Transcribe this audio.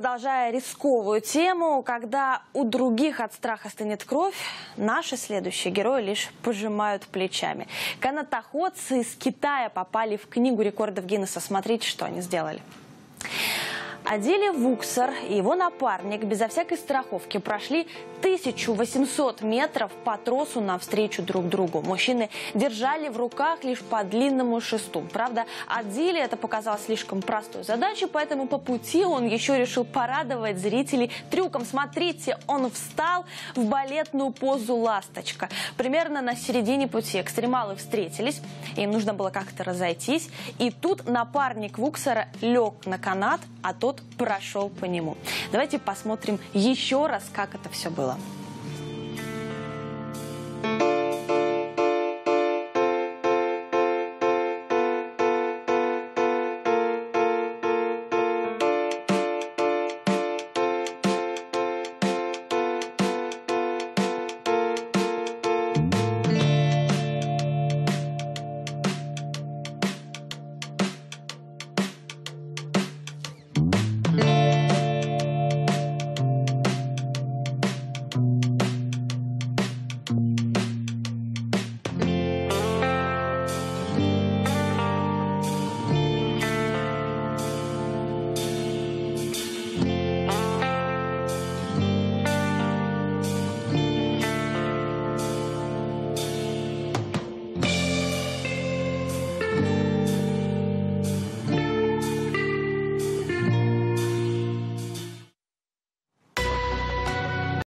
продолжая рисковую тему, когда у других от страха стынет кровь, наши следующие герои лишь пожимают плечами. Канатоходцы из Китая попали в книгу рекордов Гиннесса. Смотрите, что они сделали. Адели Вуксер и его напарник безо всякой страховки прошли 1800 метров по тросу навстречу друг другу. Мужчины держали в руках лишь по длинному шесту. Правда, Адели это показалось слишком простой задачей, поэтому по пути он еще решил порадовать зрителей трюком. Смотрите, он встал в балетную позу «Ласточка». Примерно на середине пути экстремалы встретились, им нужно было как-то разойтись. И тут напарник Вуксера лег на канат, а тот прошел по нему. Давайте посмотрим еще раз, как это все было.